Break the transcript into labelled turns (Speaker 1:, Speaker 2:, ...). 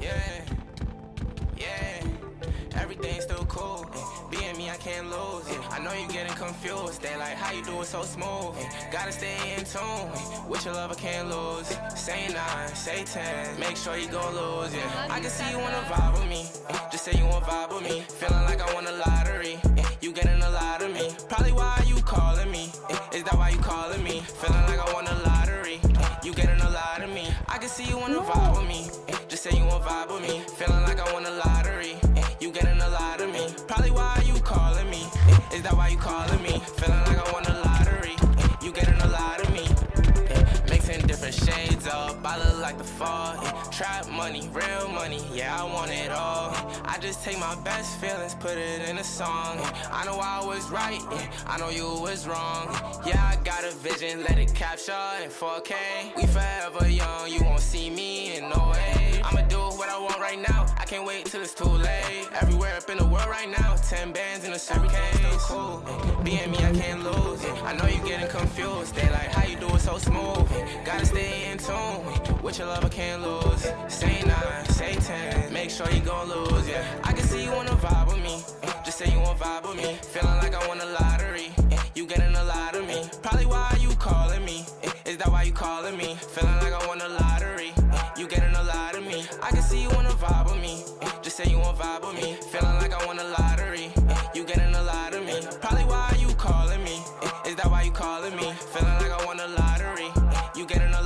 Speaker 1: Yeah, yeah. Everything's still cool. Being me, I can't lose. eh. I know you getting confused. They like how you do it so smooth. eh. Gotta stay in tune. With your love, I can't lose. Say nine, say ten. Make sure you gon' lose. Yeah, I can see you wanna vibe with me. Just say you wanna vibe with me. Feeling like I won the lottery. You getting a lot of me. Probably why you calling me. Is that why you calling me? Feeling like I won the lottery. You getting a lot of me. I can see you wanna vibe with me. Say you wanna vibe with me. Feeling like I won the lottery. eh. You getting a lot of me. Probably why you calling me. eh. Is that why you calling me? Feeling like I won the lottery. eh. You getting a lot of me. Mixing different shades up. I look like the fall. Trap money, real money. Yeah, I want it all. I just take my best feelings, put it in a song. I know I was right. I know you was wrong. Yeah, I got a vision, let it capture in 4K. We forever young, you can't wait till it's too late. Everywhere up in the world right now, 10 bands in a suitcase. Being me, I can't lose. I know you're getting confused. They like how you do it so smooth. Gotta stay in tune with your lover, can't lose. Say nine, say 10, make sure you gon' lose. Yeah, I can see you wanna vibe with me. Just say you wanna vibe with me. Feeling like I won the lottery. You getting a lot of me. Probably why you calling me. Is that why you calling me? Feeling like I won the lottery. You getting a lot of me. I can see you. bother me. Feeling like I won the lottery. You get another